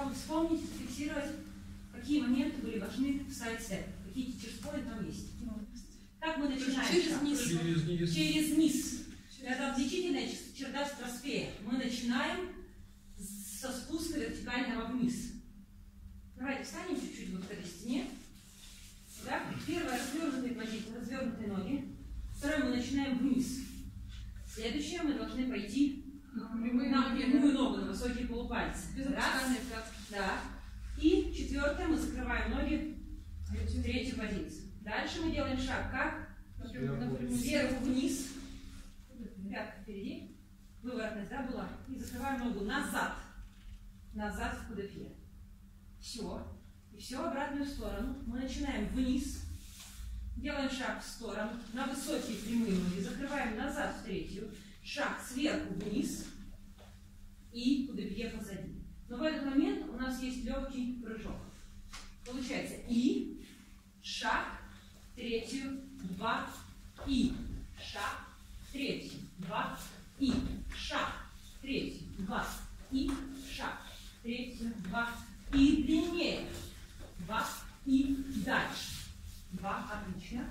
чтобы вспомнить, зафиксировать, какие моменты были важны в сайт-сет, какие teachers там есть. Как мы начинаем? Через низ. Через низ. Через низ. Это отличительная черта стратосферы. Мы начинаем со спуска вертикального вниз. Давайте встанем чуть-чуть вот к этой стене. Да? Первое развернутые позиции, развернутые ноги. Второе мы начинаем вниз. Следующее мы должны пойти Прямые на ноги. прямую ногу, на высокие полупальцы. Без Раз. Да. И четвертое мы закрываем ноги в третью позицию. Дальше мы делаем шаг как? Сверху вниз. Пятка впереди. Выворотность, да, была? И закрываем ногу назад. Назад в кудефе. Все. И все в обратную сторону. Мы начинаем вниз. Делаем шаг в сторону. На высокие прямые ноги. Закрываем назад в третью. Шаг сверху вниз. И кудефе позади. Но в этот момент у нас есть легкий прыжок. Получается и, шаг, третью, два, и, шаг, третью, два, и, шаг, третью, два, и, шаг, третью, два, и длиннее, два, и дальше. Два, отлично.